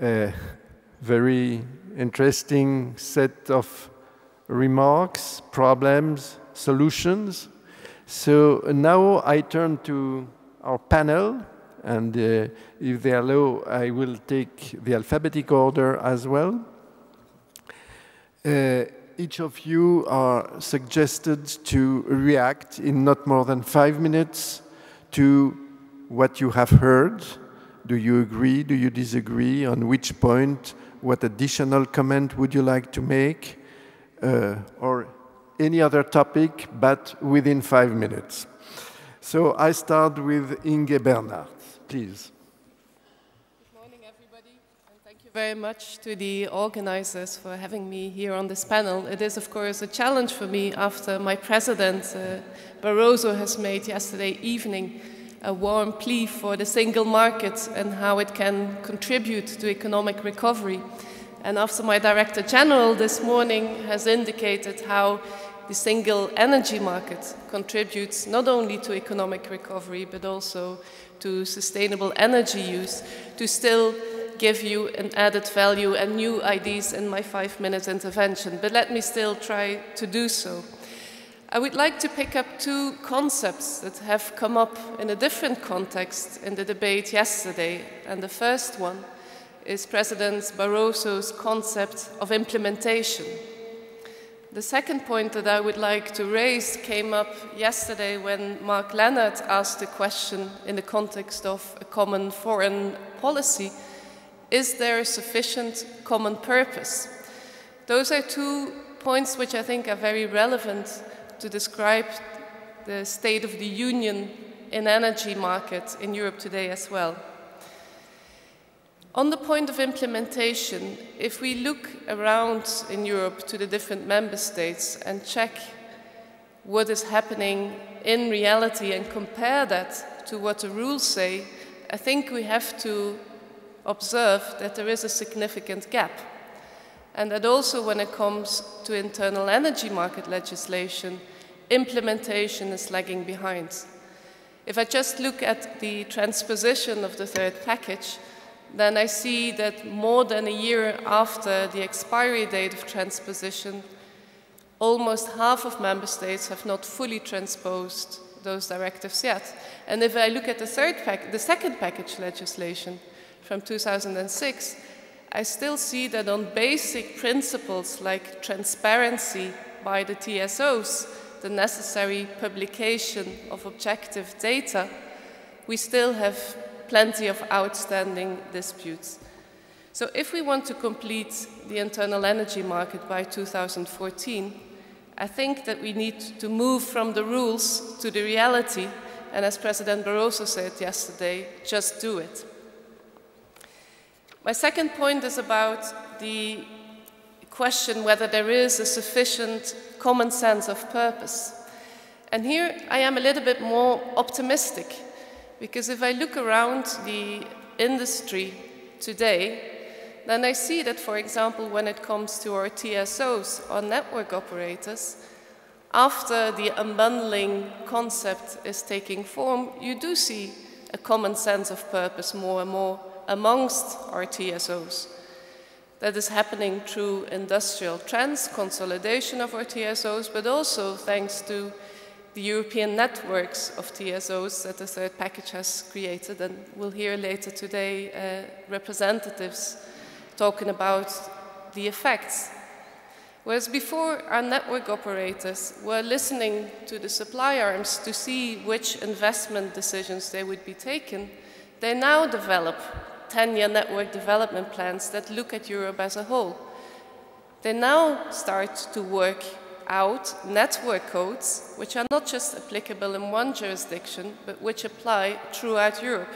a very interesting set of remarks, problems, solutions. So now I turn to our panel, and uh, if they allow, I will take the alphabetic order as well. Uh, each of you are suggested to react in not more than five minutes to what you have heard. Do you agree? Do you disagree? On which point? What additional comment would you like to make? Uh, or any other topic, but within five minutes. So I start with Inge Bernaerts, please. Good morning, everybody, and thank you very much to the organizers for having me here on this panel. It is, of course, a challenge for me after my president, uh, Barroso, has made yesterday evening a warm plea for the single market and how it can contribute to economic recovery. And after my Director General this morning has indicated how the single energy market contributes not only to economic recovery but also to sustainable energy use, to still give you an added value and new ideas in my five minute intervention. But let me still try to do so. I would like to pick up two concepts that have come up in a different context in the debate yesterday. And the first one is President Barroso's concept of implementation. The second point that I would like to raise came up yesterday when Mark Leonard asked a question in the context of a common foreign policy. Is there a sufficient common purpose? Those are two points which I think are very relevant to describe the state of the union in energy market in Europe today as well. On the point of implementation, if we look around in Europe to the different member states and check what is happening in reality and compare that to what the rules say, I think we have to observe that there is a significant gap. And that also when it comes to internal energy market legislation, implementation is lagging behind. If I just look at the transposition of the third package, then I see that more than a year after the expiry date of transposition, almost half of member states have not fully transposed those directives yet. And if I look at the third the second package legislation from 2006, I still see that on basic principles like transparency by the TSOs, the necessary publication of objective data, we still have plenty of outstanding disputes. So if we want to complete the internal energy market by 2014, I think that we need to move from the rules to the reality, and as President Barroso said yesterday, just do it. My second point is about the question whether there is a sufficient common sense of purpose. And here I am a little bit more optimistic because if I look around the industry today, then I see that, for example, when it comes to our TSOs, our network operators, after the unbundling concept is taking form, you do see a common sense of purpose more and more amongst our TSOs. That is happening through industrial trends, consolidation of our TSOs, but also thanks to the European networks of TSOs that the third package has created. And we'll hear later today uh, representatives talking about the effects. Whereas before, our network operators were listening to the supply arms to see which investment decisions they would be taken, they now develop 10-year network development plans that look at Europe as a whole. They now start to work out network codes which are not just applicable in one jurisdiction, but which apply throughout Europe.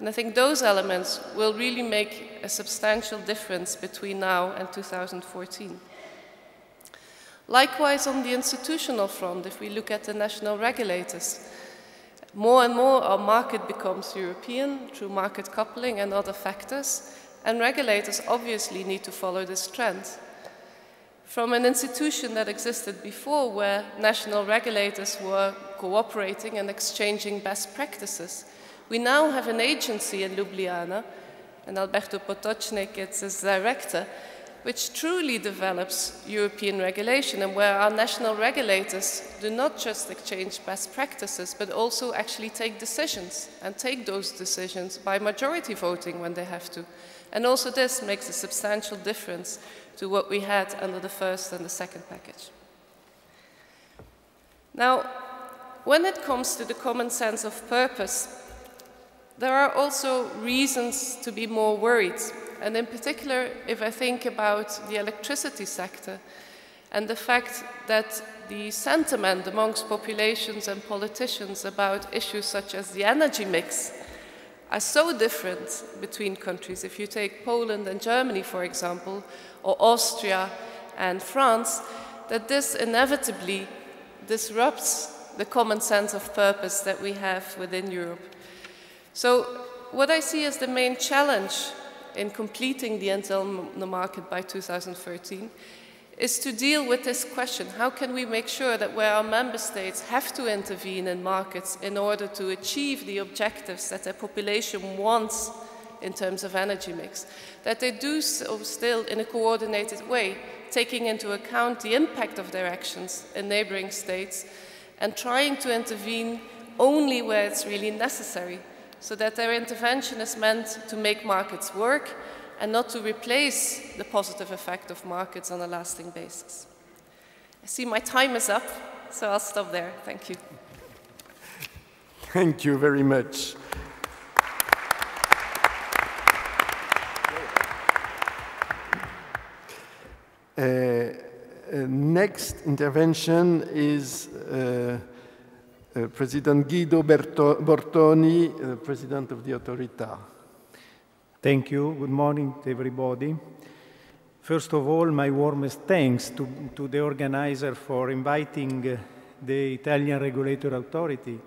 And I think those elements will really make a substantial difference between now and 2014. Likewise, on the institutional front, if we look at the national regulators, more and more our market becomes European through market coupling and other factors, and regulators obviously need to follow this trend. From an institution that existed before where national regulators were cooperating and exchanging best practices, we now have an agency in Ljubljana and Alberto Pototschnig is its director, which truly develops European regulation and where our national regulators do not just exchange best practices, but also actually take decisions and take those decisions by majority voting when they have to. And also this makes a substantial difference to what we had under the first and the second package. Now, when it comes to the common sense of purpose, there are also reasons to be more worried. And in particular, if I think about the electricity sector and the fact that the sentiment amongst populations and politicians about issues such as the energy mix are so different between countries. If you take Poland and Germany, for example, or Austria and France, that this inevitably disrupts the common sense of purpose that we have within Europe. So what I see as the main challenge in completing the internal market by 2013 is to deal with this question. How can we make sure that where our member states have to intervene in markets in order to achieve the objectives that their population wants in terms of energy mix, that they do so still in a coordinated way, taking into account the impact of their actions in neighboring states and trying to intervene only where it's really necessary, so that their intervention is meant to make markets work and not to replace the positive effect of markets on a lasting basis. I see my time is up, so I'll stop there. Thank you. Thank you very much. Uh, uh, next intervention is uh, uh President Guido Berto Bortoni, uh, President of the Autorità. Thank you. Good morning everybody. First of all, my warmest thanks to, to the organizer for inviting uh, the Italian Regulator Authority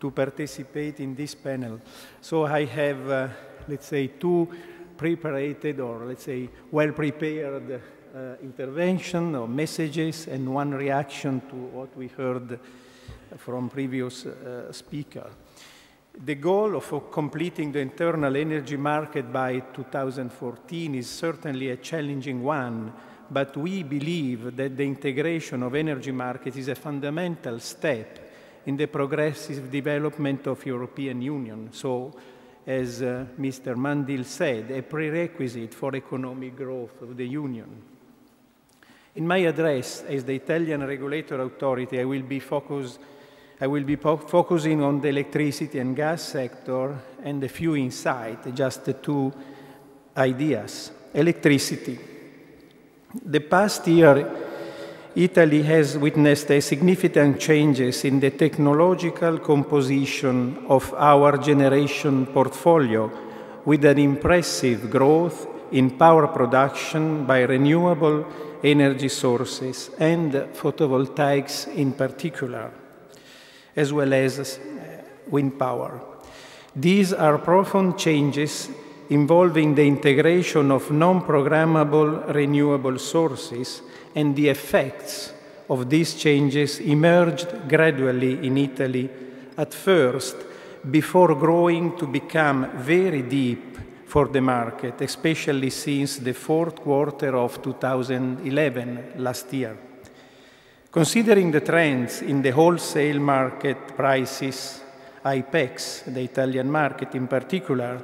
to participate in this panel. So I have, uh, let's say, two prepared or let's say well-prepared uh, intervention or messages and one reaction to what we heard from previous uh, speaker. The goal of completing the internal energy market by 2014 is certainly a challenging one, but we believe that the integration of energy markets is a fundamental step in the progressive development of European Union. So, as uh, Mr. Mandil said, a prerequisite for economic growth of the Union. In my address as the Italian regulator authority, I will be focused I will be focusing on the electricity and gas sector and a few insights, just the two ideas. Electricity. The past year, Italy has witnessed a significant changes in the technological composition of our generation portfolio with an impressive growth in power production by renewable energy sources and photovoltaics in particular as well as uh, wind power. These are profound changes involving the integration of non-programmable renewable sources and the effects of these changes emerged gradually in Italy at first before growing to become very deep for the market, especially since the fourth quarter of 2011, last year. Considering the trends in the wholesale market prices, IPEX, the Italian market in particular,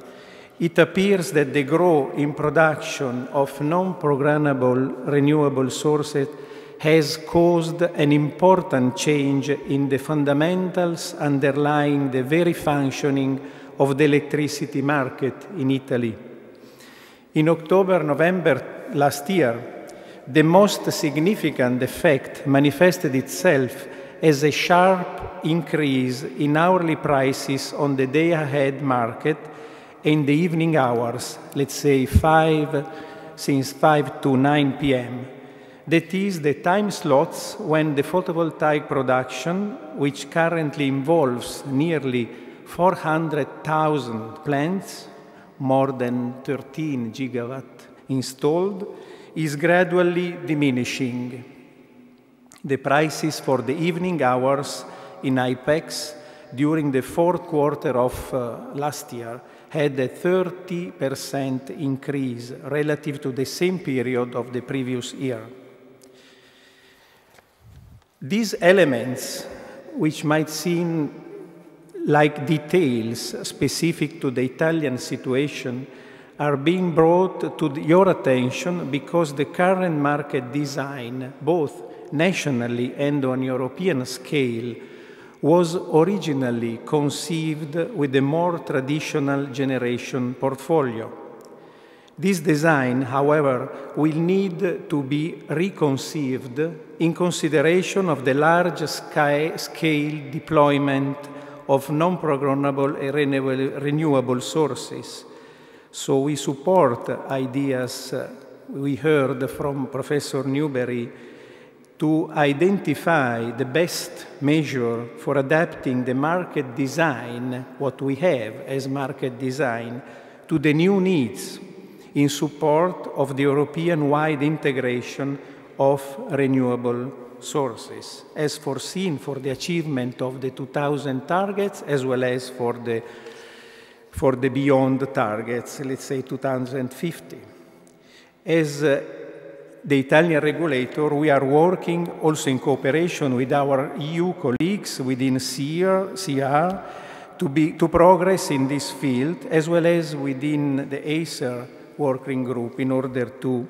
it appears that the growth in production of non-programmable renewable sources has caused an important change in the fundamentals underlying the very functioning of the electricity market in Italy. In October, November last year, the most significant effect manifested itself as a sharp increase in hourly prices on the day ahead market in the evening hours, let's say 5, since 5 to 9 p.m. That is the time slots when the photovoltaic production, which currently involves nearly 400,000 plants, more than 13 gigawatt installed, is gradually diminishing. The prices for the evening hours in IPEX during the fourth quarter of uh, last year had a 30% increase relative to the same period of the previous year. These elements, which might seem like details specific to the Italian situation, are being brought to your attention because the current market design, both nationally and on European scale, was originally conceived with a more traditional generation portfolio. This design, however, will need to be reconceived in consideration of the large scale deployment of non-programmable renewable sources. So we support ideas uh, we heard from Professor Newbery to identify the best measure for adapting the market design, what we have as market design, to the new needs in support of the European-wide integration of renewable sources, as foreseen for the achievement of the 2000 targets, as well as for the, for the beyond targets, let's say 2050. As uh, the Italian regulator, we are working also in cooperation with our EU colleagues within CR, CR to, be, to progress in this field, as well as within the ACER working group in order to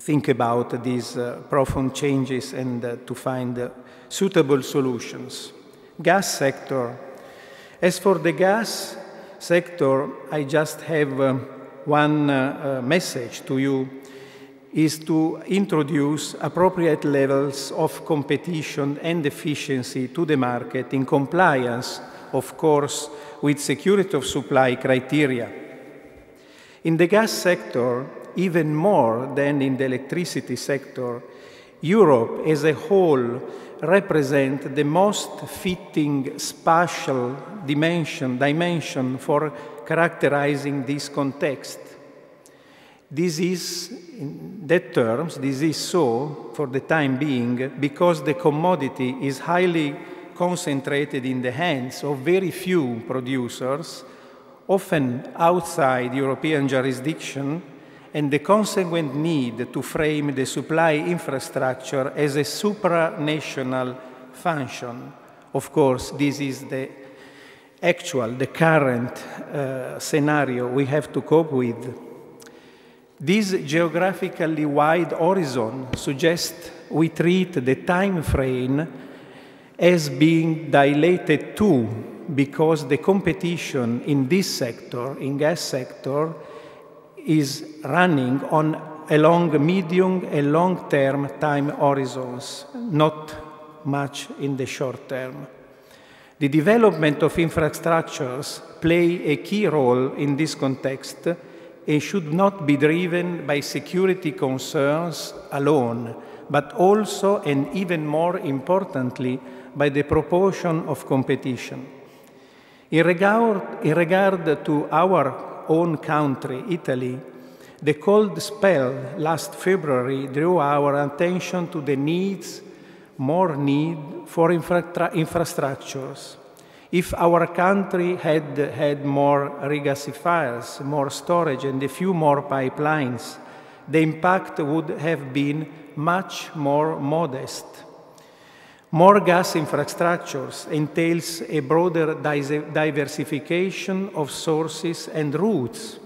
think about these uh, profound changes and uh, to find uh, suitable solutions. Gas sector. As for the gas sector, I just have uh, one uh, uh, message to you is to introduce appropriate levels of competition and efficiency to the market in compliance, of course, with security of supply criteria. In the gas sector, even more than in the electricity sector, Europe as a whole represents the most fitting spatial dimension, dimension for characterizing this context. This is, in that terms, this is so for the time being because the commodity is highly concentrated in the hands of very few producers, often outside European jurisdiction, and the consequent need to frame the supply infrastructure as a supranational function. Of course, this is the actual, the current uh, scenario we have to cope with this geographically wide horizon suggests we treat the time frame as being dilated too because the competition in this sector, in gas sector, is running on along medium and long-term time horizons, not much in the short term. The development of infrastructures play a key role in this context and should not be driven by security concerns alone, but also and even more importantly by the proportion of competition. In regard, in regard to our own country, Italy, the cold spell last February drew our attention to the needs, more need for infra infrastructures. If our country had had more regasifiers, more storage, and a few more pipelines, the impact would have been much more modest. More gas infrastructures entails a broader diversification of sources and routes,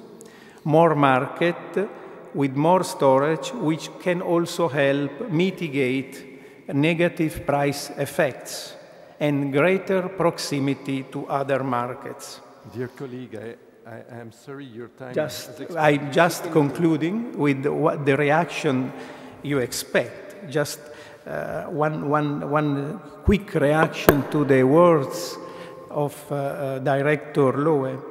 more market with more storage, which can also help mitigate negative price effects and greater proximity to other markets. Dear colleague, I, I am sorry your time just, I'm just concluding with what the reaction you expect. Just uh, one, one, one quick reaction to the words of uh, uh, Director Lowe.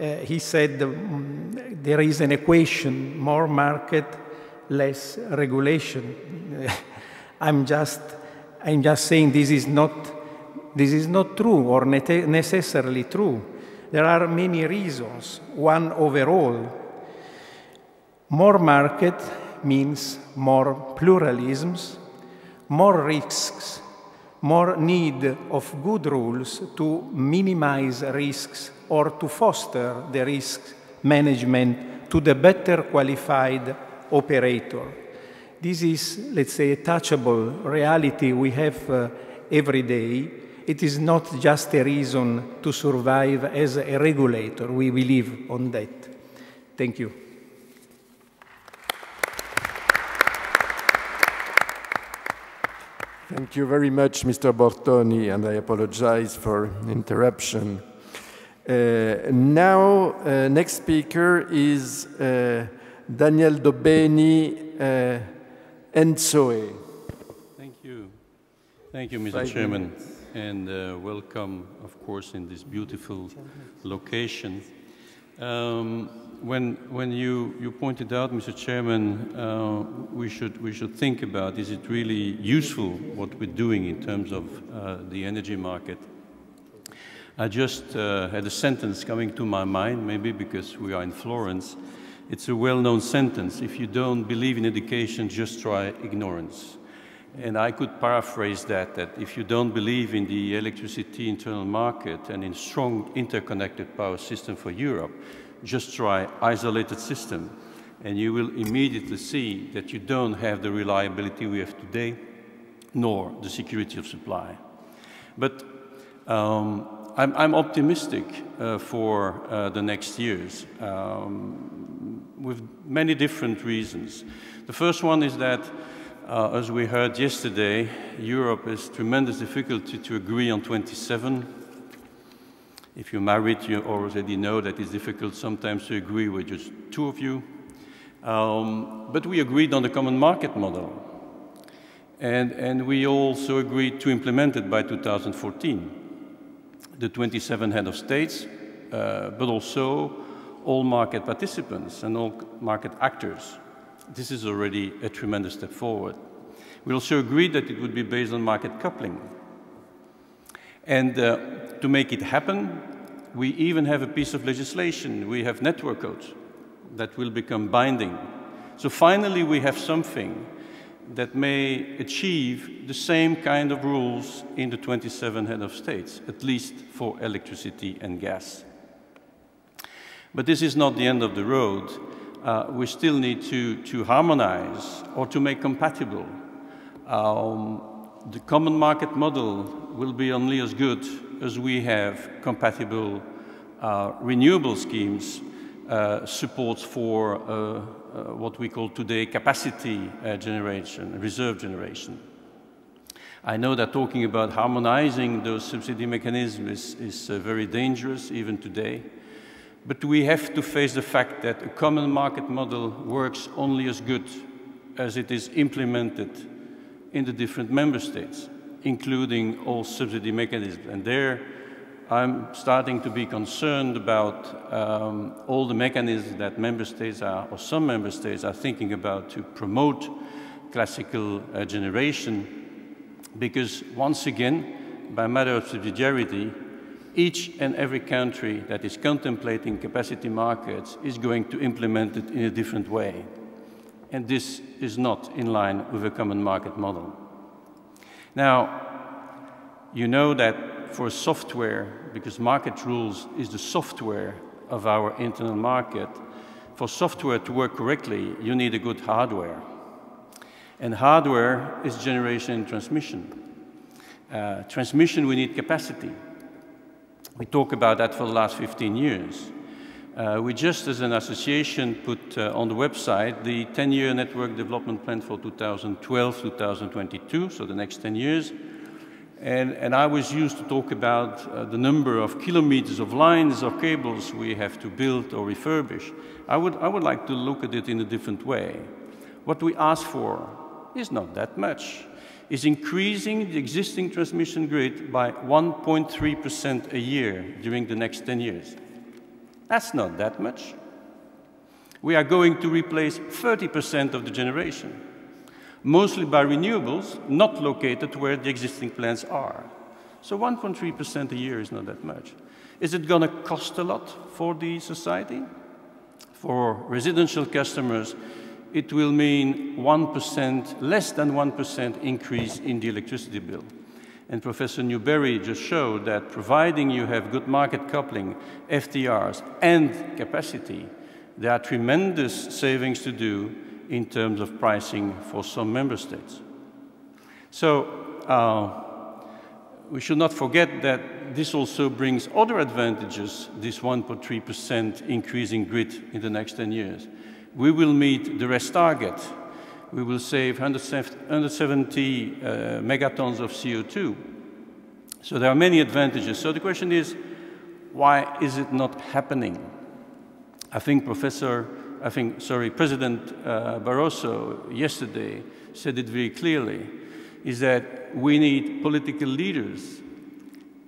Uh, he said um, there is an equation, more market, less regulation. I'm just, I'm just saying this is not this is not true or necessarily true. There are many reasons. One overall, more market means more pluralisms, more risks, more need of good rules to minimize risks or to foster the risk management to the better qualified operator. This is, let's say, a touchable reality we have uh, every day. It is not just a reason to survive as a regulator. We believe on that. Thank you. Thank you very much, Mr. Bortoni, and I apologize for interruption. Uh, now, uh, next speaker is uh, Daniel Dobbeni uh, ENTSO-E. Thank you. Thank you, Mr. Five Chairman, minutes. and uh, welcome, of course, in this beautiful location. Um, when when you, you pointed out, Mr. Chairman, uh, we should we should think about is it really useful what we're doing in terms of uh, the energy market. I just uh, had a sentence coming to my mind, maybe because we are in Florence. It's a well-known sentence. If you don't believe in education, just try ignorance. And I could paraphrase that, that if you don't believe in the electricity internal market and in strong interconnected power system for Europe, just try isolated system and you will immediately see that you don't have the reliability we have today, nor the security of supply. But um, I'm, I'm, optimistic uh, for uh, the next years um, with many different reasons. The first one is that, uh, as we heard yesterday, Europe has tremendous difficulty to agree on 27 if you're married, you already know that it's difficult sometimes to agree with just two of you. Um, but we agreed on the common market model. And, and we also agreed to implement it by 2014. The 27 head of states, uh, but also all market participants and all market actors. This is already a tremendous step forward. We also agreed that it would be based on market coupling. And uh, to make it happen, we even have a piece of legislation. We have network codes that will become binding. So finally, we have something that may achieve the same kind of rules in the 27 head of states, at least for electricity and gas. But this is not the end of the road. Uh, we still need to, to harmonize or to make compatible. Um, the common market model will be only as good as we have compatible uh, renewable schemes uh, supports for uh, uh what we call today capacity uh, generation, reserve generation. I know that talking about harmonizing those subsidy mechanisms is, is uh, very dangerous even today, but we have to face the fact that a common market model works only as good as it is implemented in the different member states including all subsidy mechanisms. And there, I'm starting to be concerned about um, all the mechanisms that member states are, or some member states are thinking about to promote classical uh, generation, because once again, by matter of subsidiarity, each and every country that is contemplating capacity markets is going to implement it in a different way. And this is not in line with a common market model. Now, you know that for software, because market rules is the software of our internal market, for software to work correctly, you need a good hardware. And hardware is generation and transmission. Uh, transmission, we need capacity. We talk about that for the last 15 years. Uh, we just, as an association, put uh, on the website the 10-year network development plan for 2012-2022, so the next 10 years. And, and, I was used to talk about uh, the number of kilometers of lines or cables we have to build or refurbish. I would, I would like to look at it in a different way. What we ask for is not that much. Is increasing the existing transmission grid by 1.3% a year during the next 10 years. That's not that much. We are going to replace 30% of the generation, mostly by renewables not located where the existing plants are. So 1.3% a year is not that much. Is it going to cost a lot for the society? For residential customers, it will mean 1%, less than 1% increase in the electricity bill. And Professor Newbery just showed that providing you have good market coupling, FTRs, and capacity, there are tremendous savings to do in terms of pricing for some member states. So uh, we should not forget that this also brings other advantages, this 1.3% increase in grid in the next 10 years. We will meet the RES target we will save 170 uh, megatons of CO2. So there are many advantages. So the question is, why is it not happening? I think Professor, I think, sorry, President uh, Barroso yesterday said it very clearly, is that we need political leaders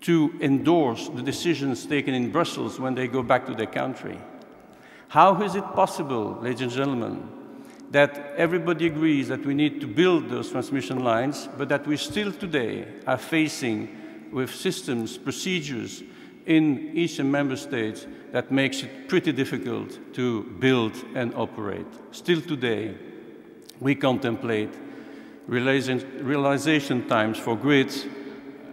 to endorse the decisions taken in Brussels when they go back to their country. How is it possible, ladies and gentlemen, that everybody agrees that we need to build those transmission lines, but that we still today are facing with systems, procedures in eastern member states that makes it pretty difficult to build and operate. Still today, we contemplate realization times for grids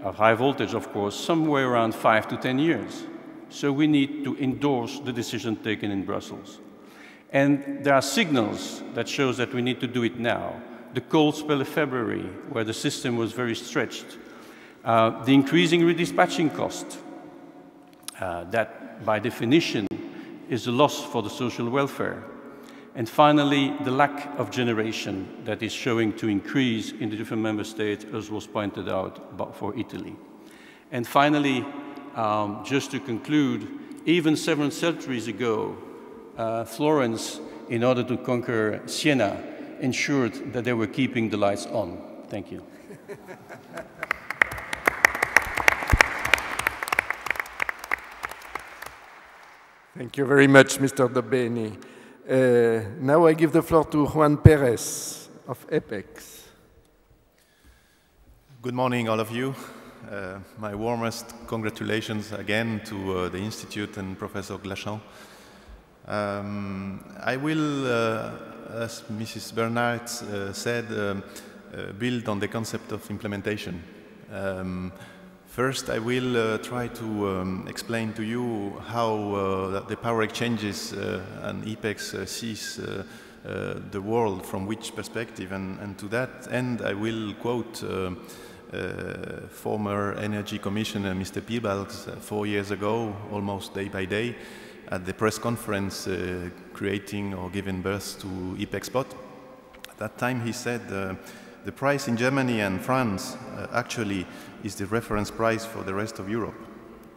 of high voltage, of course, somewhere around five to 10 years. So we need to endorse the decision taken in Brussels. And there are signals that shows that we need to do it now. The cold spell of February, where the system was very stretched. Uh, the increasing redispatching cost, uh, that by definition is a loss for the social welfare. And finally, the lack of generation that is showing to increase in the different member states, as was pointed out for Italy. And finally, um, just to conclude, even several centuries ago, uh, Florence, in order to conquer Siena, ensured that they were keeping the lights on. Thank you. Thank you very much, Mr. Dobbeni. Uh, now I give the floor to Juan Perez of EPEX. Good morning, all of you. Uh, my warmest congratulations again to uh, the Institute and Professor Glachant um, I will, uh, as Mrs. Bernaerts uh, said, um, uh, build on the concept of implementation. Um, first, I will uh, try to um, explain to you how uh, the power exchanges uh, and EPEX sees the world from which perspective, and, and, to that end, I will quote former Energy Commissioner Mr. Piebalgs four years ago, almost day by day, at the press conference uh, creating or giving birth to EPEX Spot. At that time he said uh, the price in Germany and France uh, actually is the reference price for the rest of Europe.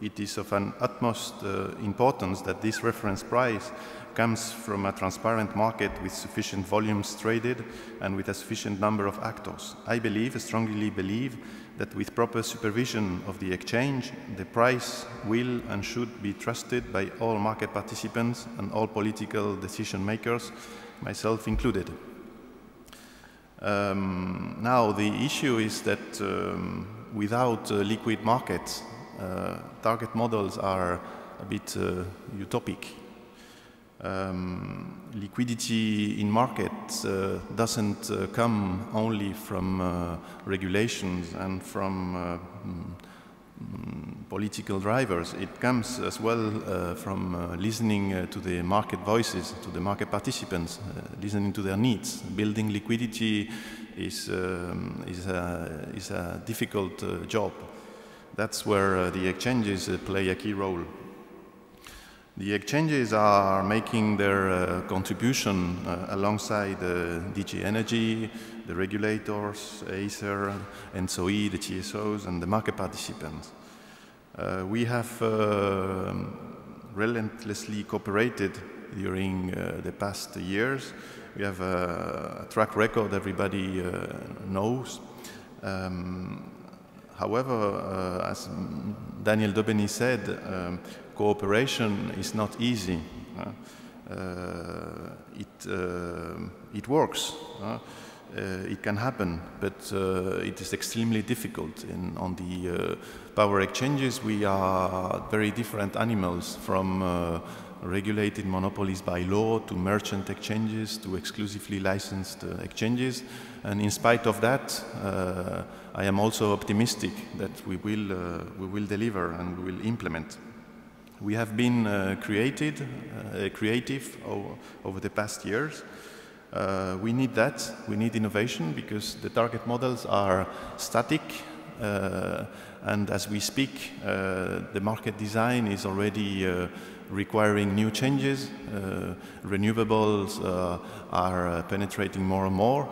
It is of an utmost uh, importance that this reference price comes from a transparent market with sufficient volumes traded and with a sufficient number of actors. I believe, strongly believe, that with proper supervision of the exchange, the price will and should be trusted by all market participants and all political decision makers, myself included. Um, now, the issue is that um, without uh, liquid markets, uh, target models are a bit uh, utopic um, liquidity in markets uh, doesn't uh, come only from uh, regulations and from uh, mm, political drivers. It comes as well uh, from uh, listening to the market voices, to the market participants, listening to their needs. Building liquidity is, um, is, a, is a difficult job. That's where the exchanges play a key role. The exchanges are making their uh, contribution uh, alongside uh, DG Energy, the regulators, Acer, ENTSO-E, the TSOs, and the market participants. Uh, we have uh, relentlessly cooperated during uh, the past years. We have a track record everybody knows. Um, however, as Daniel Dobbeni said, um, cooperation is not easy. Uh, it, uh, it works. Uh, it can happen, but it is extremely difficult. In, on the power exchanges, we are very different animals from regulated monopolies by law to merchant exchanges to exclusively licensed uh, exchanges. And in spite of that, uh, I am also optimistic that we will, uh, we will deliver and we will implement. We have been uh, created, uh, creative over, over, the past years. Uh, we need that. We need innovation because the target models are static and as we speak, uh, the market design is already uh, requiring new changes. Uh, renewables are penetrating more and more.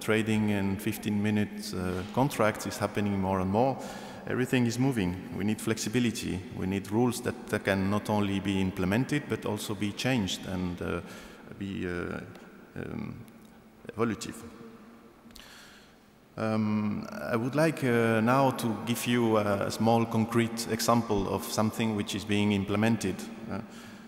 trading in 15-minute contracts is happening more and more everything is moving. We need flexibility. We need rules that, that, can not only be implemented but also be changed and uh, be uh, um, evolutive. Um, I would like uh, now to give you a small concrete example of something which is being implemented. Uh,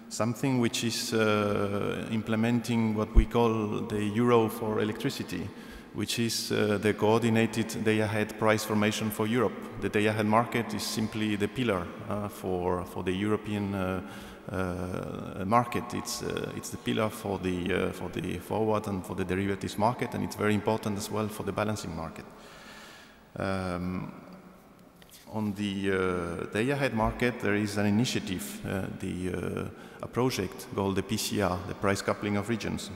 something which is uh, implementing what we call the euro for electricity, which is uh, the coordinated day-ahead price formation for Europe. The day-ahead market is simply the pillar uh, for, for the European uh, uh, market. It's, uh, it's the pillar for the, uh, for the forward and for the derivatives market, and it's very important as well for the balancing market. Um, on the uh, day-ahead market, there is an initiative, the, a project called the PCR, the Price Coupling of Regions.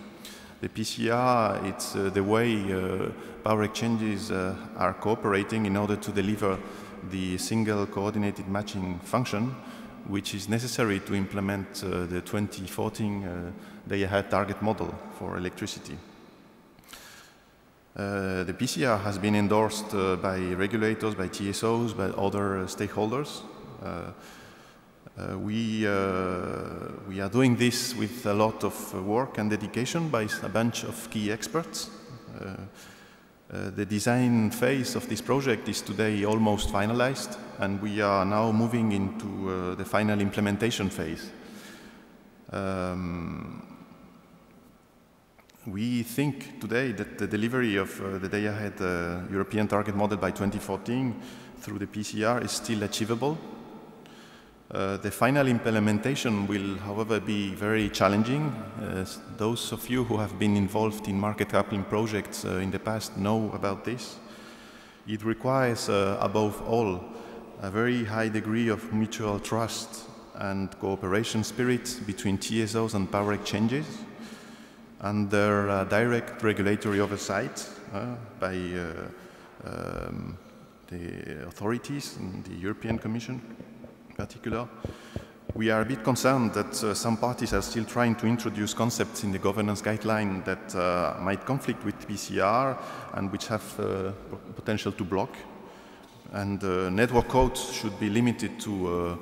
The PCR, it's the way power exchanges are cooperating in order to deliver the single coordinated matching function which is necessary to implement uh, the 2014 uh, day-ahead target model for electricity. Uh, the PCR has been endorsed uh, by regulators, by TSOs, by other stakeholders. Uh, uh, we, we are doing this with a lot of work and dedication by a bunch of key experts. Uh, the design phase of this project is today almost finalized, and we are now moving into uh, the final implementation phase. Um, we think today that the delivery of uh, the day-ahead uh, European target model by 2014 through the PCR is still achievable. Uh, the final implementation will, however, be very challenging. Uh, those of you who have been involved in market coupling projects uh, in the past know about this. It requires, uh, above all, a very high degree of mutual trust and cooperation spirit between TSOs and power exchanges under uh, direct regulatory oversight by um, the authorities and the European Commission particular. We are a bit concerned that uh, some parties are still trying to introduce concepts in the governance guideline that uh, might conflict with PCR and which have uh, potential to block. And uh, network codes should be limited to, uh,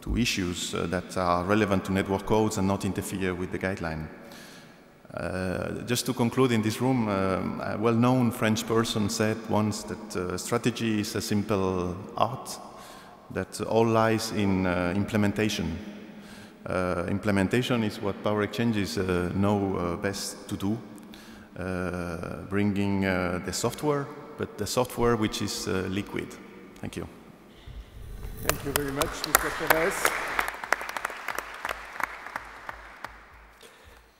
to issues uh, that are relevant to network codes and not interfere with the guideline. just to conclude in this room, a well-known French person said once that strategy is a simple art that all lies in uh, implementation. Uh, implementation is what power exchanges uh, know best to do, bringing the software, but the software which is liquid. Thank you. Thank you very much, Mr. Perez.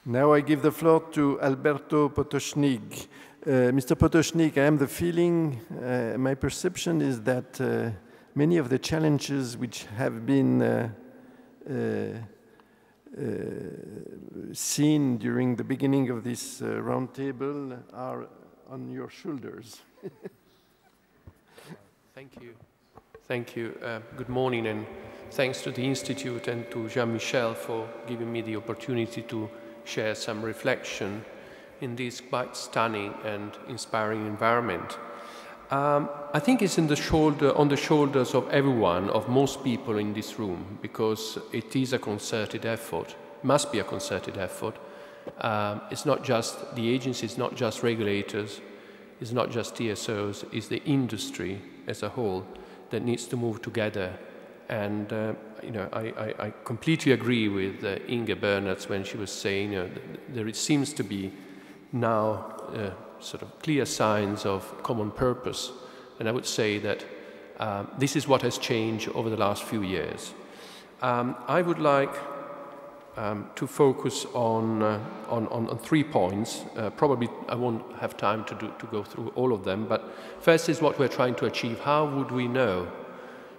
Now I give the floor to Alberto Pototschnig. Uh, Mr. Pototschnig, I am the feeling, uh, my perception is that uh, many of the challenges which have been uh, uh, uh, seen during the beginning of this roundtable are on your shoulders. Thank you. Thank you. Uh, good morning, and thanks to the Institute and to Jean Michel for giving me the opportunity to share some reflection in this quite stunning and inspiring environment. Um, I think it's the shoulder, on the shoulders of everyone, of most people in this room, because it is a concerted effort, must be a concerted effort. Um, it's not just the agencies, not just regulators, it's not just TSOs, it's the industry as a whole that needs to move together. And uh, you know, I, I, I, completely agree with uh, Inge Bernaerts when she was saying you know, there seems to be now uh, sort of clear signs of common purpose. And I would say that um, this is what has changed over the last few years. Um, I would like um, to focus on, uh, on, on, on, three points. Uh, probably I won't have time to, do, to go through all of them, but first is what we're trying to achieve. How would we know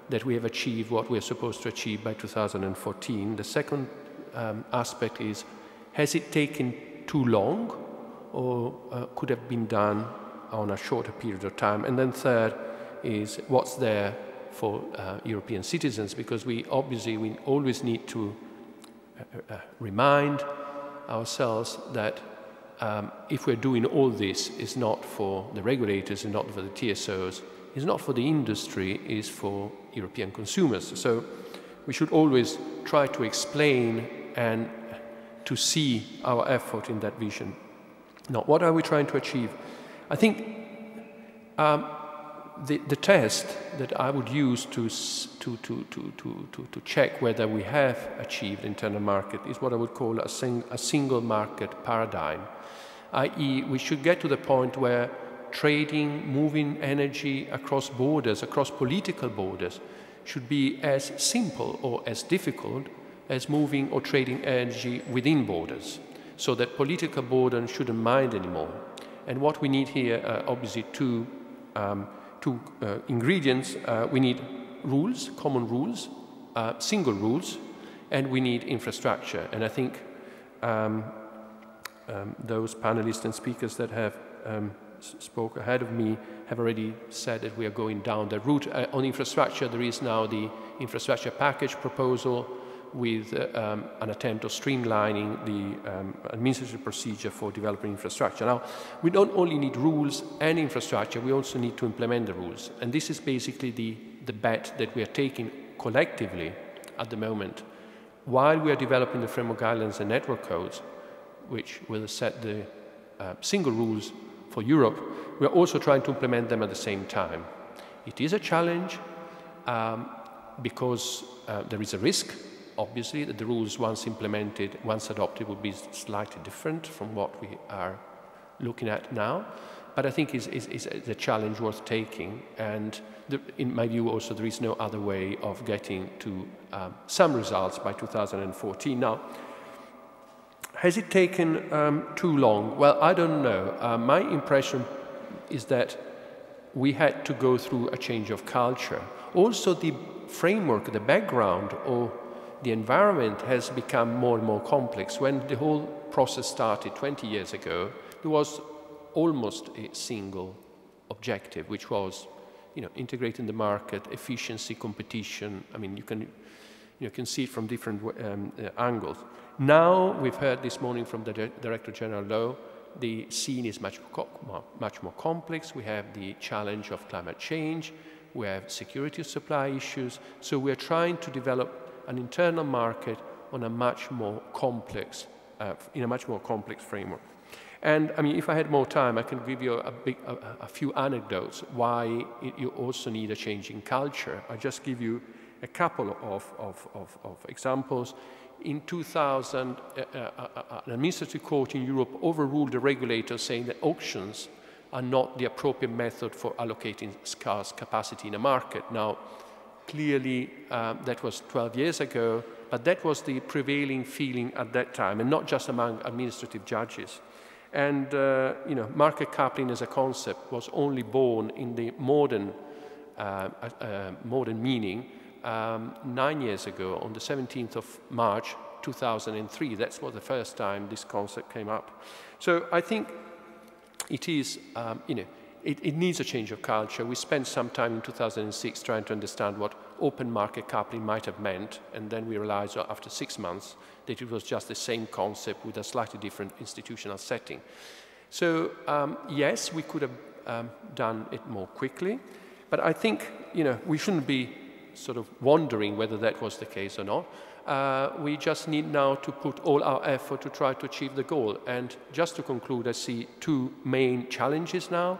that we have achieved what we're supposed to achieve by 2014? The second um, aspect is, has it taken too long or uh, could have been done on a shorter period of time? And then third is, what's there for uh, European citizens? Because we obviously we always need to uh, uh, remind ourselves that um, if we're doing all this, it's not for the regulators it's not for the TSOs, it's not for the industry, it's for European consumers. So we should always try to explain and to see our effort in that vision. Now, what are we trying to achieve? I think um, the, the test that I would use to, to, to, to, to, to, check whether we have achieved internal market is what I would call a, sing, a single market paradigm, i.e. we should get to the point where trading, moving energy across borders, across political borders, should be as simple or as difficult as moving or trading energy within borders, so that political borders shouldn't mind anymore. And what we need here obviously two um, two uh, ingredients, uh, we need rules, common rules, uh, single rules, and we need infrastructure. And I think um, um, those panelists and speakers that have um, spoke ahead of me have already said that we are going down the route. Uh, on infrastructure, there is now the infrastructure package proposal with um, an attempt of streamlining the um, administrative procedure for developing infrastructure. Now, we don't only need rules and infrastructure, we also need to implement the rules. And this is basically the, the bet that we are taking collectively at the moment. While we are developing the framework guidelines and network codes, which will set the uh, single rules for Europe, we are also trying to implement them at the same time. It is a challenge um, because uh, there is a risk obviously that the rules once implemented, once adopted, would be slightly different from what we are looking at now. But I think it's, it's, it's a challenge worth taking. And the, in my view, also, there is no other way of getting to um, some results by 2014. Now, has it taken um, too long? Well, I don't know. Uh, my impression is that we had to go through a change of culture. Also, the framework, the background, or the environment has become more and more complex. When the whole process started 20 years ago, there was almost a single objective, which was you know, integrating the market, efficiency, competition. I mean, you can, you can see it from different um, uh, angles. Now, we've heard this morning from the Director General Lowe, the scene is much, much more complex. We have the challenge of climate change. We have security supply issues. So we're trying to develop an internal market on a much more complex, uh, in a much more complex framework. And I mean, if I had more time, I can give you a, big, a, a few anecdotes why it, you also need a change in culture. I'll just give you a couple of, of, of, of examples. In 2000, uh, uh, uh, uh, an administrative court in Europe overruled the regulator saying that auctions are not the appropriate method for allocating scarce capacity in a market. Now, Clearly, um, that was 12 years ago, but that was the prevailing feeling at that time, and not just among administrative judges. And, uh, you know, market coupling as a concept was only born in the modern, uh, uh, modern meaning um, nine years ago, on the 17th of March 2003. That's what the first time this concept came up. So I think it is, um, you know, it, it, needs a change of culture. We spent some time in 2006 trying to understand what open market coupling might have meant, and then we realized after six months that it was just the same concept with a slightly different institutional setting. So um, yes, we could have um, done it more quickly, but I think you know we shouldn't be sort of wondering whether that was the case or not. Uh, we just need now to put all our effort to try to achieve the goal. And just to conclude, I see two main challenges now.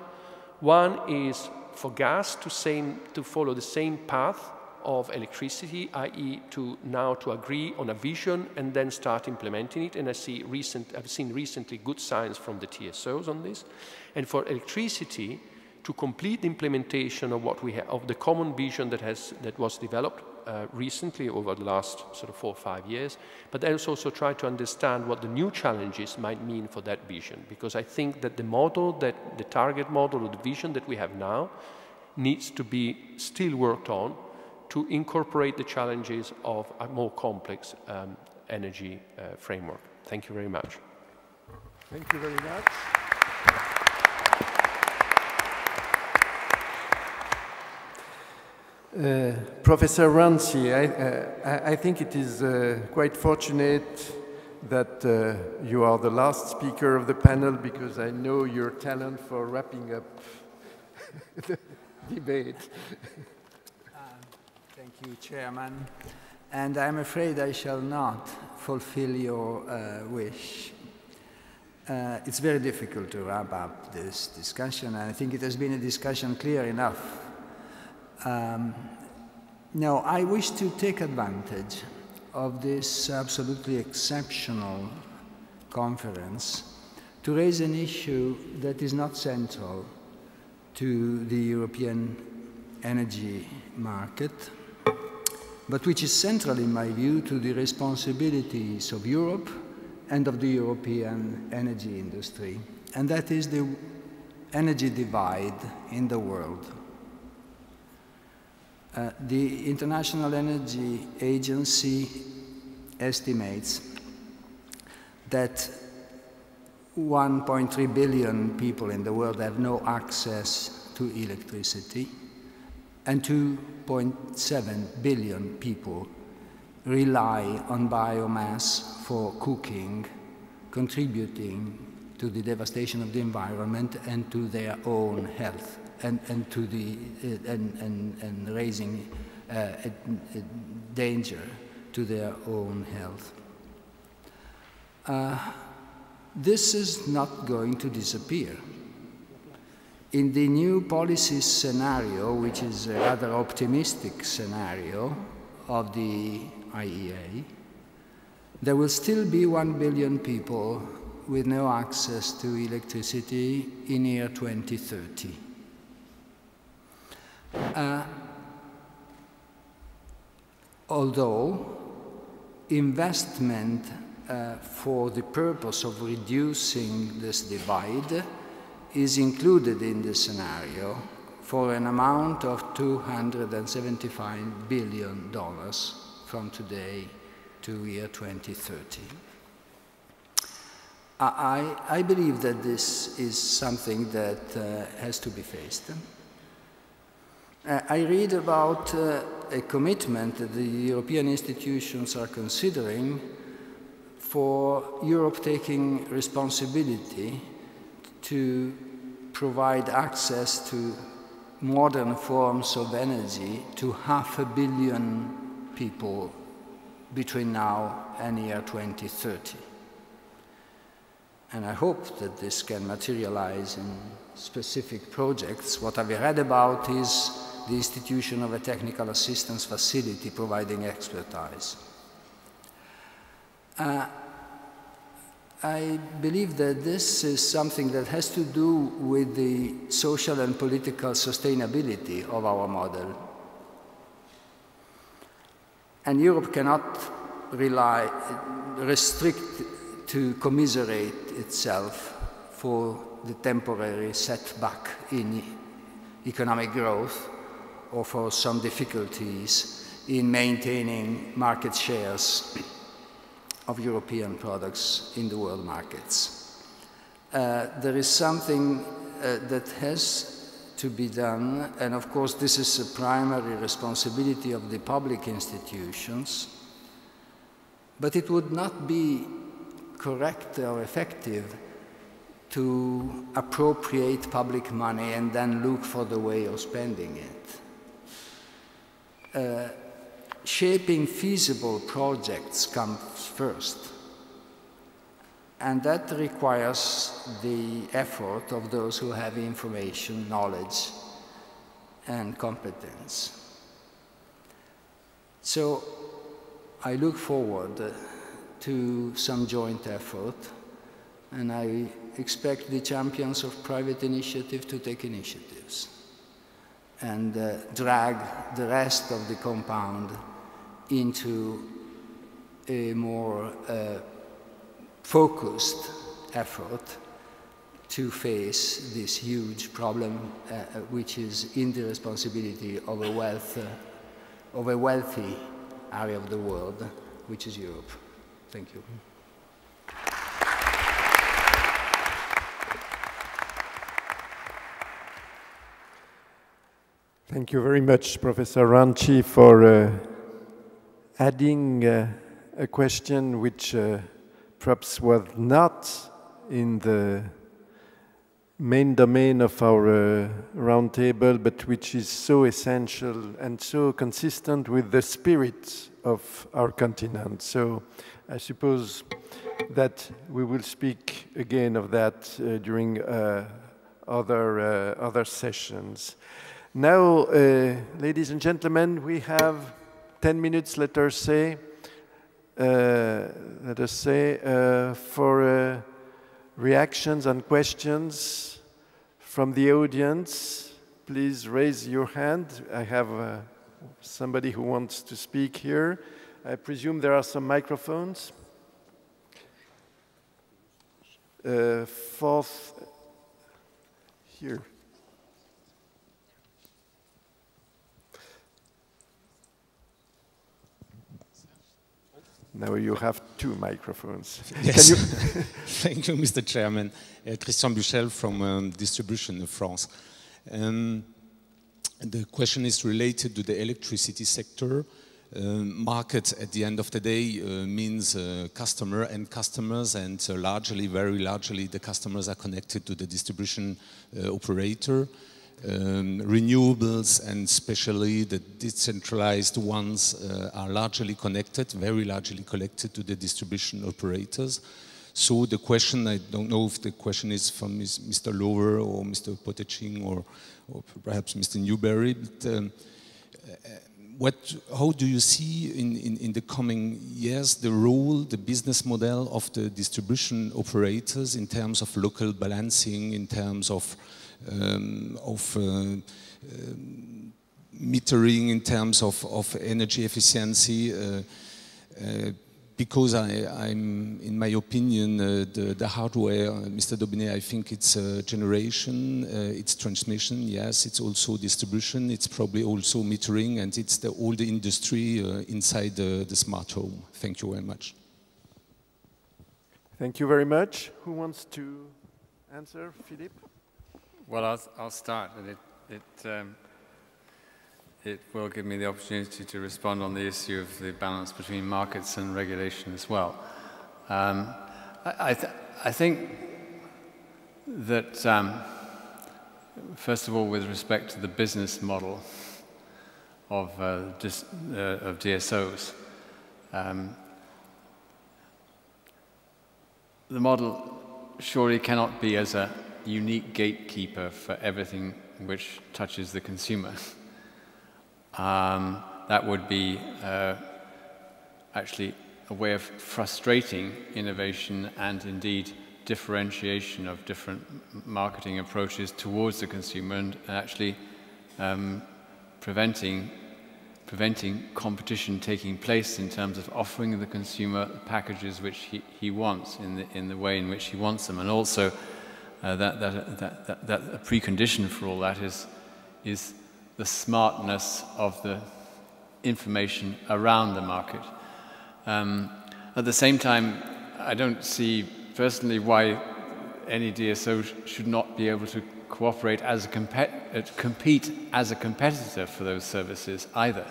One is for gas to, same, to follow the same path of electricity, i.e. to now to agree on a vision and then start implementing it. And I see recent, I've seen recently good signs from the TSOs on this. And for electricity to complete the implementation of what we have, of the common vision that, has, that was developed uh, recently over the last sort of four or five years, but then also try to understand what the new challenges might mean for that vision. Because I think that the model, that the target model or the vision that we have now needs to be still worked on to incorporate the challenges of a more complex um, energy uh, framework. Thank you very much. Thank you very much. Uh, Professor Ranci, I, uh, I, think it is uh, quite fortunate that uh, you are the last speaker of the panel because I know your talent for wrapping up the debate. Uh, thank you, Chairman. And I'm afraid I shall not fulfill your uh, wish. it's very difficult to wrap up this discussion, and I think it has been a discussion clear enough um, now, I wish to take advantage of this absolutely exceptional conference to raise an issue that is not central to the European energy market, but which is central, in my view, to the responsibilities of Europe and of the European energy industry, and that is the energy divide in the world. Uh, the International Energy Agency estimates that 1.3 billion people in the world have no access to electricity, and 2.7 billion people rely on biomass for cooking, contributing to the devastation of the environment and to their own health and, and to the and, and, and raising uh, a, a danger to their own health. Uh, this is not going to disappear. In the new policy scenario, which is a rather optimistic scenario of the IEA, there will still be one billion people with no access to electricity in year 2030. Uh, although investment uh, for the purpose of reducing this divide is included in the scenario for an amount of $275 billion from today to year 2030. I, I believe that this is something that uh, has to be faced. Uh, I read about uh, a commitment that the European institutions are considering for Europe taking responsibility to provide access to modern forms of energy to half a billion people between now and year 2030. And I hope that this can materialize in specific projects. What I've read about is the institution of a technical assistance facility providing expertise. Uh, I believe that this is something that has to do with the social and political sustainability of our model. And Europe cannot rely, restrict to commiserate itself for the temporary setback in economic growth or for some difficulties in maintaining market shares of European products in the world markets. Uh, there is something uh, that has to be done, and of course this is a primary responsibility of the public institutions, but it would not be correct or effective to appropriate public money and then look for the way of spending it. Uh, shaping feasible projects comes first. And that requires the effort of those who have information, knowledge, and competence. So I look forward to some joint effort, and I expect the champions of private initiative to take initiatives and uh, drag the rest of the compound into a more uh, focused effort to face this huge problem, uh, which is in the responsibility of a, wealth, of a wealthy area of the world, which is Europe. Thank you. Thank you very much, Professor Ranci, for uh, adding uh, a question which uh, perhaps was not in the main domain of our uh, roundtable, but which is so essential and so consistent with the spirit of our continent. So I suppose that we will speak again of that uh, during uh, other, other sessions. Now, uh, ladies and gentlemen, we have 10 minutes, let us say, uh, let us say, uh, for uh, reactions and questions from the audience. Please raise your hand. I have uh, somebody who wants to speak here. I presume there are some microphones. Uh, fourth, here. Now you have two microphones. Yes. You Thank you, Mr. Chairman. Uh, Christian Buchel from um, Distribution of France. Um, the question is related to the electricity sector. Uh, market at the end of the day uh, means uh, customer and customers and uh, largely, very largely, the customers are connected to the distribution uh, operator um, renewables and especially the decentralized ones uh, are largely connected, very largely connected to the distribution operators. So the question, I don't know if the question is from Mr. Lowe or Mr. Pototschnig or, or perhaps Mr. Newbery, but um, what, how do you see in, in, in, the coming years the role, the business model of the distribution operators in terms of local balancing, in terms of um, of uh, um, metering in terms of, of energy efficiency uh, uh, because I, am in my opinion, the, the, hardware, Mr. Dobbeni, I think it's generation, it's transmission, yes, it's also distribution, it's probably also metering, and it's the, all the industry inside the, the smart home. Thank you very much. Thank you very much. Who wants to answer? Philippe? Well, I'll, I'll start, and it, it, um, it will give me the opportunity to respond on the issue of the balance between markets and regulation as well. Um, I, I, th I, think that, um, first of all, with respect to the business model of, uh, dis, uh, of DSOs, um, the model surely cannot be as a unique gatekeeper for everything which touches the consumer. Um, that would be uh, actually a way of frustrating innovation and indeed differentiation of different marketing approaches towards the consumer and actually um, preventing preventing competition taking place in terms of offering the consumer packages which he, he wants in the, in the way in which he wants them and also that, that, that, that, that a precondition for all that is, is the smartness of the information around the market. Um, at the same time, I don't see personally why any DSO sh should not be able to cooperate as a uh, compete as a competitor for those services either.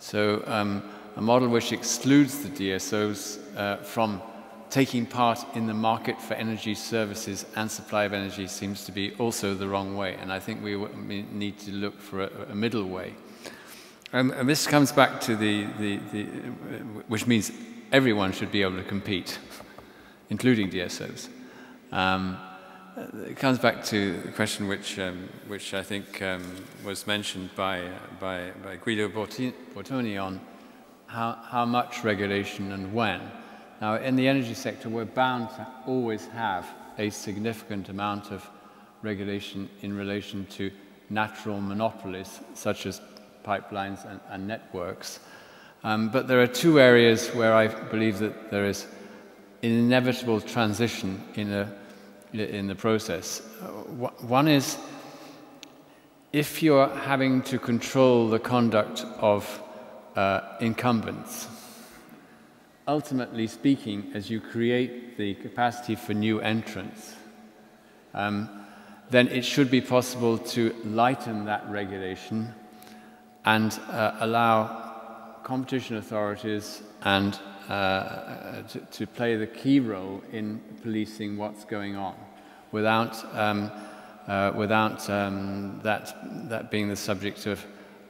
So um, a model which excludes the DSOs uh, from taking part in the market for energy services and supply of energy seems to be also the wrong way. And I think we need to look for a, a middle way. Um, and this comes back to the, the, the, which means everyone should be able to compete, including DSOs. Um, it comes back to the question which, um, which I think um, was mentioned by, by, by Guido Bortoni on how, how much regulation and when. Now, in the energy sector, we're bound to always have a significant amount of regulation in relation to natural monopolies, such as pipelines and, and networks. Um, but there are two areas where I believe that there is an inevitable transition in, a, in the process. Uh, one is if you're having to control the conduct of uh, incumbents, ultimately speaking, as you create the capacity for new entrants, um, then it should be possible to lighten that regulation and uh, allow competition authorities and uh, to, to, play the key role in policing what's going on without, um, uh, without um, that, that being the subject of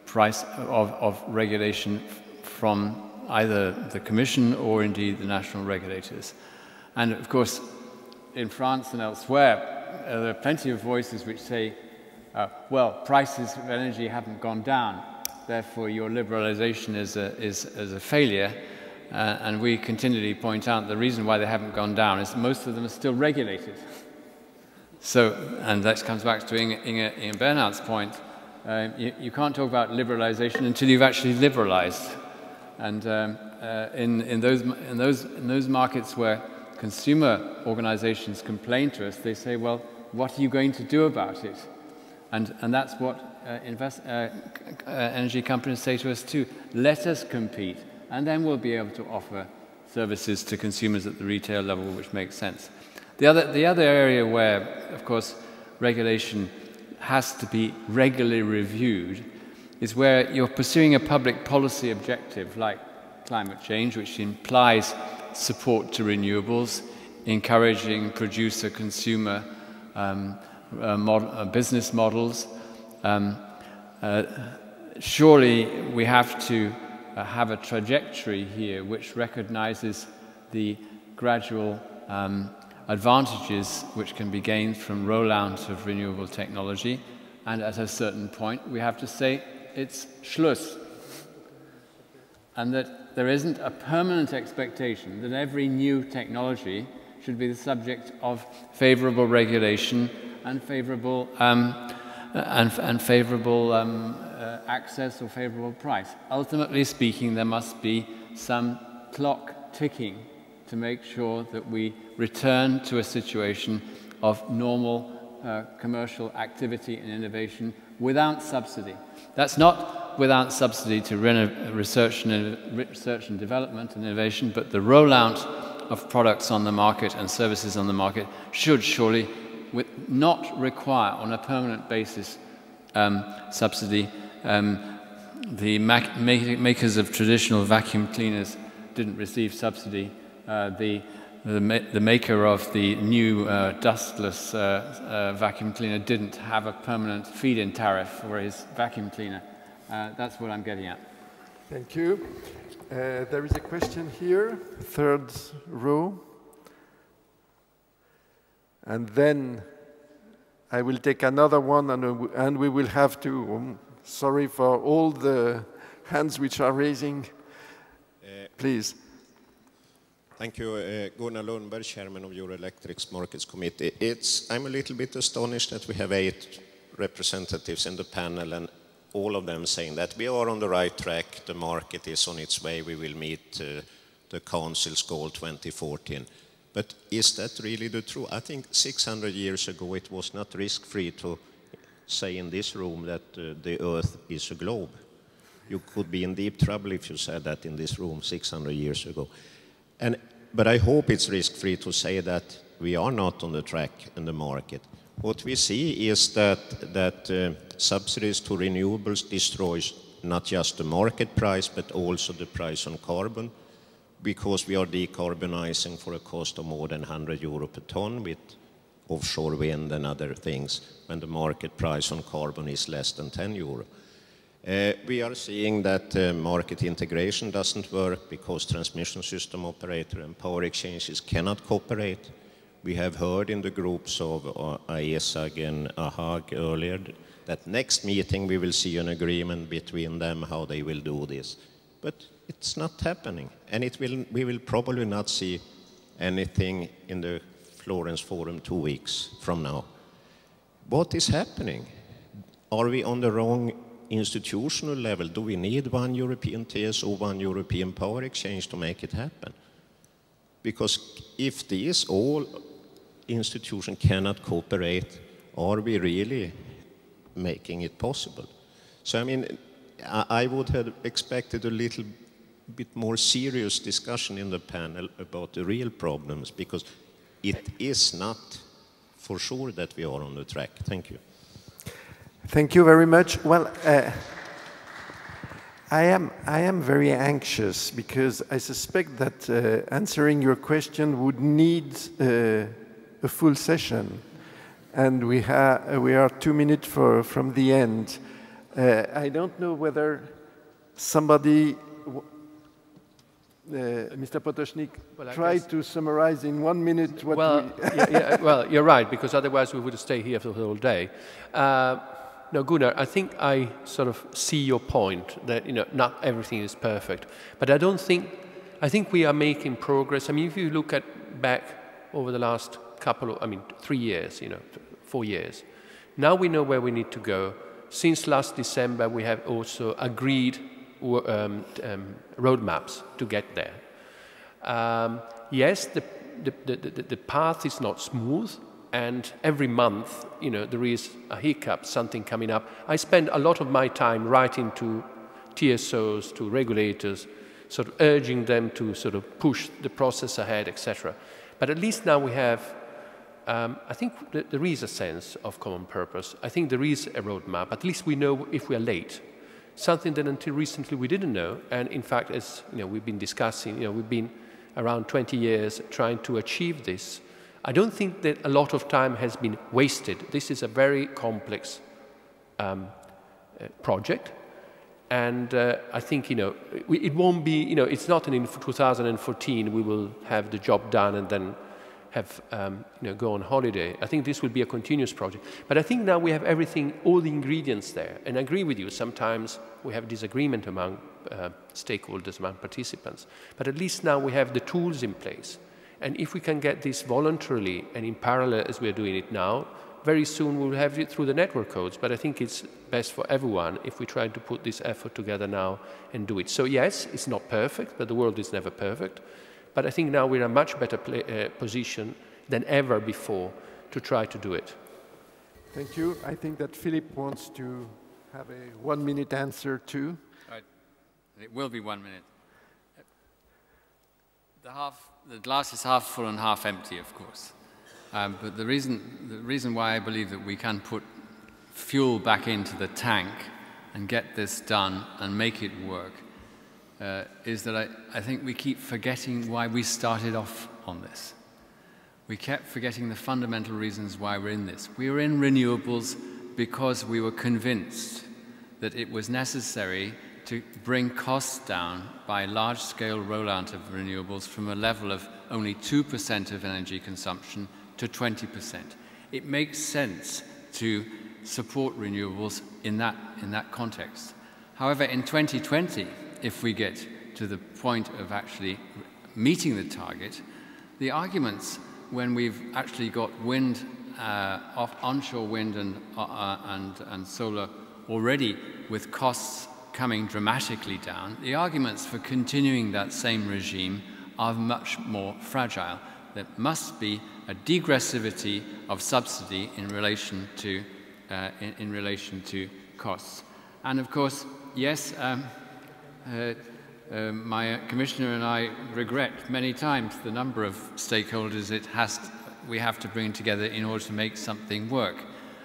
price of, of regulation from either the Commission or indeed the national regulators. And of course, in France and elsewhere, uh, there are plenty of voices which say, uh, well, prices of energy haven't gone down, therefore your liberalization is a, is, is a failure. Uh, and we continually point out the reason why they haven't gone down is most of them are still regulated. So, and that comes back to Inge, Inge, Inge Bernaerts' point. Uh, you, you, can't talk about liberalization until you've actually liberalized. And um, uh, in, in, those, in, those, in those markets where consumer organizations complain to us, they say, well, what are you going to do about it? And, and that's what uh, invest, uh, uh, energy companies say to us too. Let us compete, and then we'll be able to offer services to consumers at the retail level, which makes sense. The other, the other area where, of course, regulation has to be regularly reviewed is where you're pursuing a public policy objective like climate change, which implies support to renewables, encouraging producer consumer um, uh, mod uh, business models. Um, uh, surely we have to uh, have a trajectory here which recognizes the gradual um, advantages which can be gained from rollout of renewable technology. And at a certain point, we have to say it's Schluss. And that there isn't a permanent expectation that every new technology should be the subject of favorable regulation and favorable, um, and, and, favorable um, uh, access or favorable price. Ultimately speaking, there must be some clock ticking to make sure that we return to a situation of normal uh, commercial activity and innovation without subsidy. That's not without subsidy to research and, research and development and innovation, but the rollout of products on the market and services on the market should surely not require on a permanent basis um, subsidy. Um, the makers of traditional vacuum cleaners didn't receive subsidy. Uh, the, the, ma the, maker of the new uh, dustless uh, uh vacuum cleaner didn't have a permanent feed-in tariff for his vacuum cleaner. Uh, that's what I'm getting at. Thank you. Uh, there is a question here, third row. And then I will take another one and, and we will have to, um, sorry for all the hands which are raising. Please. Thank you. Uh, Gunnar Lundberg, Chairman of Eurelectric's Markets Committee. It's, I'm a little bit astonished that we have eight representatives in the panel and all of them saying that we are on the right track, the market is on its way, we will meet uh, the Council's goal 2014. But is that really the truth? I think 600 years ago it was not risk-free to say in this room that uh, the Earth is a globe. You could be in deep trouble if you said that in this room 600 years ago. And, but I hope it's risk-free to say that we are not on the track in the market. What we see is that, that uh, subsidies to renewables destroys not just the market price, but also the price on carbon, because we are decarbonizing for a cost of more than 100 euro per ton with offshore wind and other things, when the market price on carbon is less than 10 euro. Uh, we are seeing that uh, market integration doesn't work because transmission system operator and power exchanges cannot cooperate. We have heard in the groups of uh, AESAG and AHAG earlier that next meeting we will see an agreement between them how they will do this. But it's not happening. And it will, we will probably not see anything in the Florence Forum two weeks from now. What is happening? Are we on the wrong institutional level? Do we need one European TSO, one European power exchange to make it happen? Because if these all institutions cannot cooperate, are we really making it possible? So, I mean, I would have expected a little bit more serious discussion in the panel about the real problems because it is not for sure that we are on the track. Thank you. Thank you very much. Well, uh, I am, I am very anxious because I suspect that uh, answering your question would need uh, a full session. And we, ha we are two minutes for, from the end. Uh, I don't know whether somebody uh, Mr. Pototschnig, well, try to summarize in one minute what well, we yeah, yeah, well, you're right, because otherwise we would stay here for the whole day. No, Gunnar, I think I sort of see your point that, you know, not everything is perfect. But I don't think, I think we are making progress. I mean, if you look at back over the last couple of, I mean, three years, you know, four years, now we know where we need to go. Since last December, we have also agreed um, um, roadmaps to get there. Um, yes, the, the, the, the, path is not smooth, and every month, you know, there is a hiccup, something coming up. I spend a lot of my time writing to TSOs, to regulators, sort of urging them to sort of push the process ahead, etc. But at least now we have, um, I think there is a sense of common purpose. I think there is a roadmap. At least we know if we are late something that until recently we didn't know. And in fact, as you know, we've been discussing, you know, we've been around 20 years trying to achieve this. I don't think that a lot of time has been wasted. This is a very complex um, uh, project. And uh, I think, you know, it won't be, you know, it's not in 2014 we will have the job done and then have um, you know, go on holiday. I think this will be a continuous project. But I think now we have everything, all the ingredients there. And I agree with you, sometimes we have disagreement among uh, stakeholders, among participants. But at least now we have the tools in place. And if we can get this voluntarily and in parallel as we're doing it now, very soon we'll have it through the network codes. But I think it's best for everyone if we try to put this effort together now and do it. So yes, it's not perfect, but the world is never perfect. But I think now we're in a much better play, uh, position than ever before to try to do it. Thank you. I think that Philip wants to have a one-minute answer too. Right. It will be one minute. The, half, the glass is half full and half empty, of course. Um, but the reason, the reason why I believe that we can put fuel back into the tank and get this done and make it work uh, is that I, I think we keep forgetting why we started off on this. We kept forgetting the fundamental reasons why we're in this. We were in renewables because we were convinced that it was necessary to bring costs down by large-scale rollout of renewables from a level of only 2% of energy consumption to 20%. It makes sense to support renewables in that, in that context. However, in 2020, if we get to the point of actually meeting the target, the arguments when we've actually got wind, uh, off onshore wind and, uh, uh, and, and solar already with costs coming dramatically down, the arguments for continuing that same regime are much more fragile. There must be a degressivity of subsidy in relation to, uh, in, in, relation to costs. And of course, yes, um, uh, uh, my commissioner and I regret many times the number of stakeholders it has we have to bring together in order to make something work.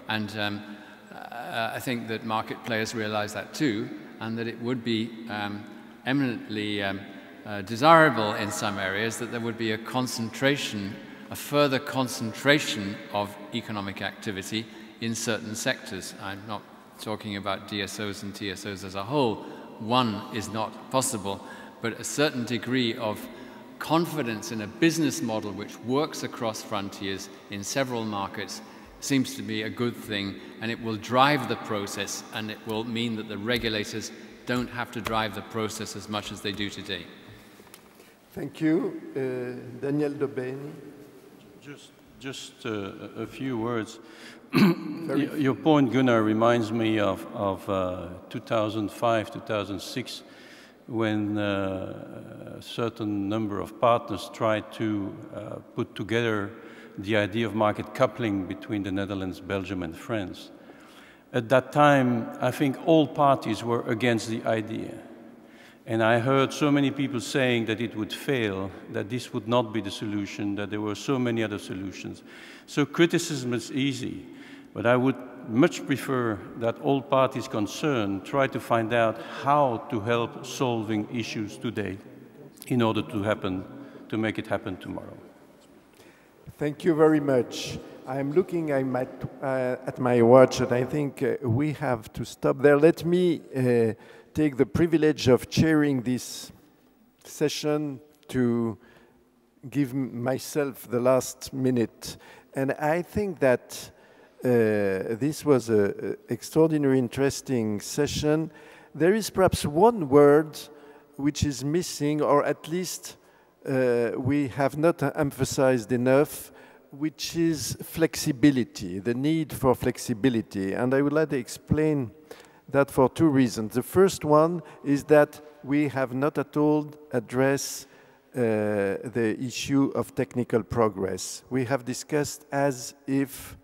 And um, uh, I think that market players realize that too, and that it would be um, eminently um, uh, desirable in some areas that there would be a concentration, a further concentration of economic activity in certain sectors. I'm not talking about DSOs and TSOs as a whole, one is not possible, but a certain degree of confidence in a business model which works across frontiers in several markets seems to be a good thing and it will drive the process and it will mean that the regulators don't have to drive the process as much as they do today. Thank you. Uh, Daniel Dobbeni. Just just uh, a few words. Your point, Gunnar, reminds me of, of uh, 2005, 2006, when uh, a certain number of partners tried to uh, put together the idea of market coupling between the Netherlands, Belgium, and France. At that time, I think all parties were against the idea. And I heard so many people saying that it would fail, that this would not be the solution, that there were so many other solutions. So criticism is easy, but I would much prefer that all parties concerned try to find out how to help solving issues today in order to happen, to make it happen tomorrow. Thank you very much. I'm looking at, uh, at my watch and I think uh, we have to stop there. Let me uh, take the privilege of chairing this session to give myself the last minute. And I think that uh, this was an extraordinary interesting session. There is perhaps one word which is missing, or at least uh, we have not emphasized enough, which is flexibility, the need for flexibility. And I would like to explain that for two reasons. The first one is that we have not at all addressed uh, the issue of technical progress. We have discussed as if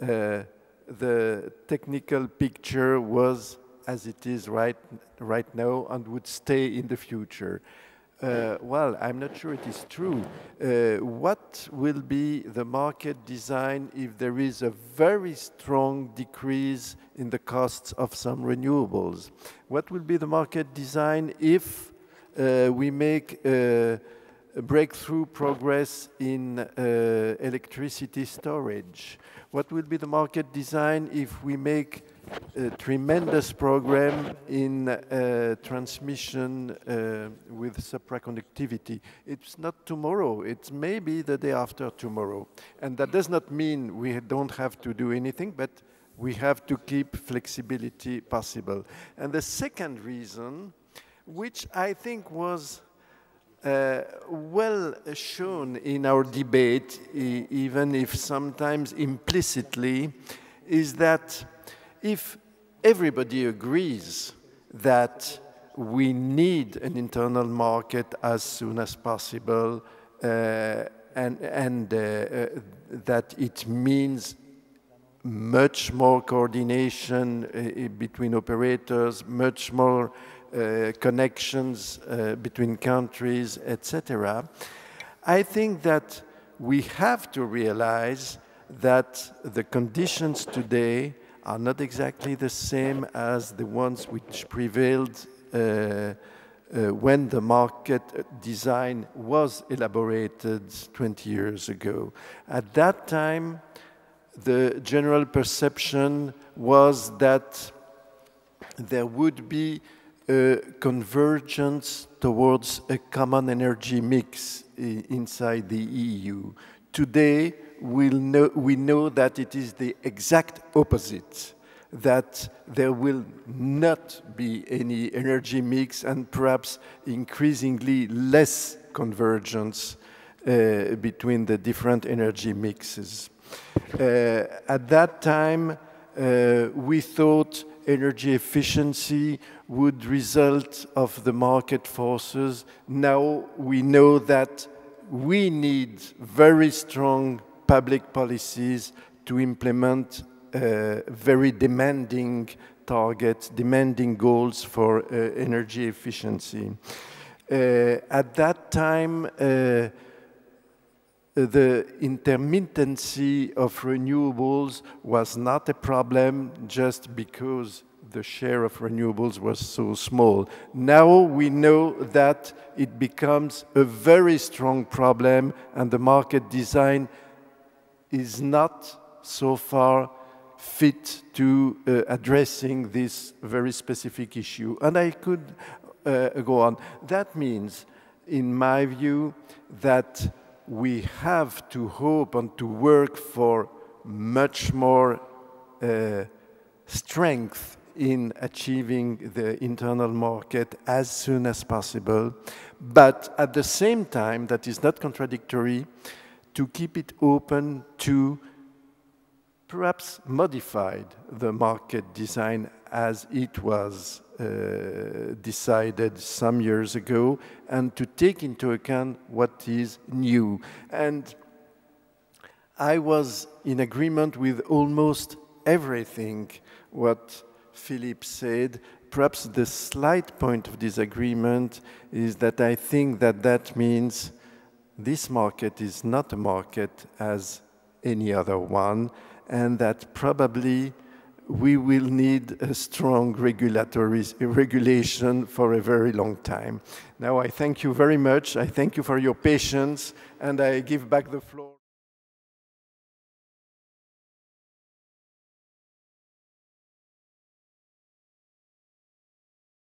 uh, the technical picture was as it is right, right now and would stay in the future. Uh, well, I'm not sure it is true. Uh, what will be the market design if there is a very strong decrease in the costs of some renewables? What will be the market design if uh, we make uh, breakthrough progress in uh, electricity storage? What will be the market design if we make a tremendous program in uh, transmission uh, with supraconductivity. It's not tomorrow, it's maybe the day after tomorrow. And that does not mean we don't have to do anything, but we have to keep flexibility possible. And the second reason, which I think was uh, well shown in our debate, e even if sometimes implicitly, is that if everybody agrees that we need an internal market as soon as possible uh, and, and uh, uh, that it means much more coordination uh, between operators, much more uh, connections uh, between countries, etc. I think that we have to realize that the conditions today are not exactly the same as the ones which prevailed uh, uh, when the market design was elaborated 20 years ago. At that time, the general perception was that there would be a convergence towards a common energy mix inside the EU. Today, we'll know, we know that it is the exact opposite, that there will not be any energy mix and perhaps increasingly less convergence uh, between the different energy mixes. Uh, at that time, uh, we thought energy efficiency would result of the market forces. Now we know that we need very strong public policies to implement uh, very demanding targets, demanding goals for uh, energy efficiency. Uh, at that time, uh, the intermittency of renewables was not a problem just because the share of renewables was so small. Now we know that it becomes a very strong problem and the market design is not so far fit to uh, addressing this very specific issue. And I could uh, go on. That means, in my view, that we have to hope and to work for much more uh, strength in achieving the internal market as soon as possible. But at the same time, that is not contradictory, to keep it open to perhaps modified the market design as it was uh, decided some years ago and to take into account what is new. And I was in agreement with almost everything what Philippe said. Perhaps the slight point of disagreement is that I think that that means this market is not a market as any other one, and that probably we will need a strong regulatory regulation for a very long time. Now, I thank you very much. I thank you for your patience, and I give back the floor.